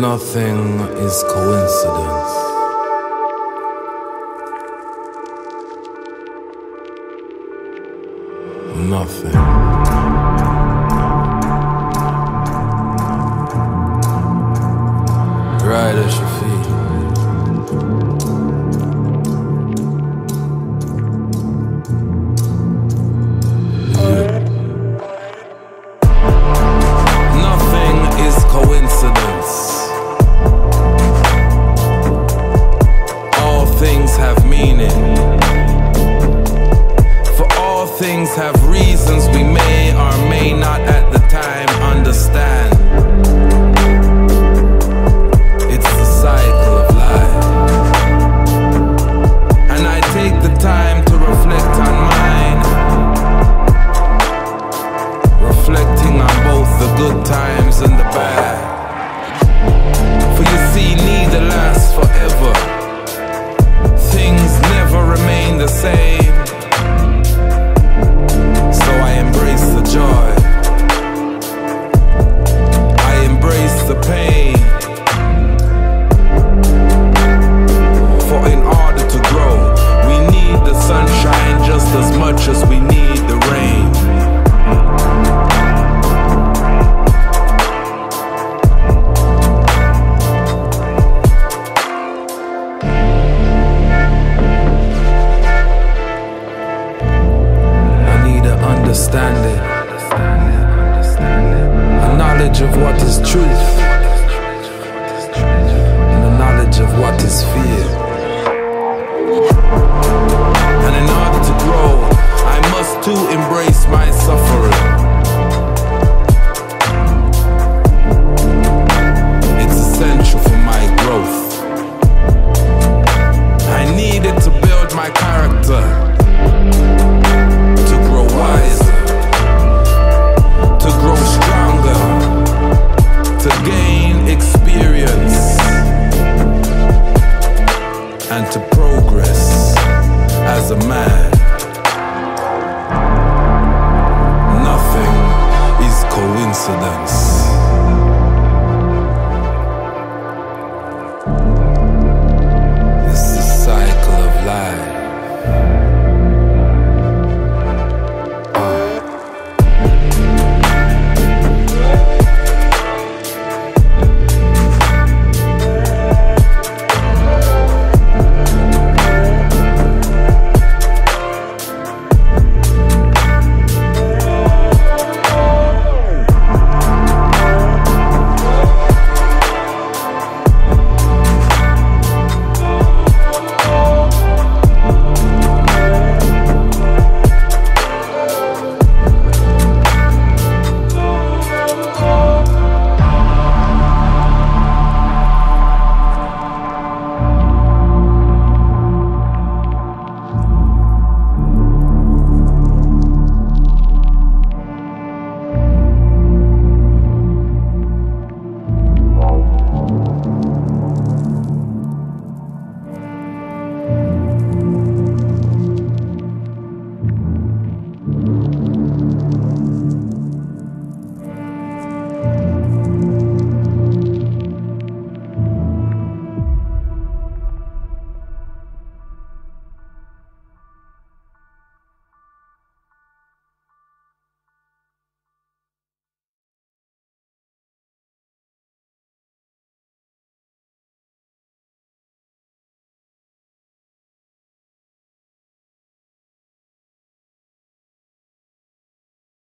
Nothing is coincidence. Nothing. Good times and the bad. For you see, neither lasts forever. Things never remain the same. So I embrace the joy. I embrace the pain. An understanding, a knowledge of what is truth, attention to progress as a man. Nothing is coincidence.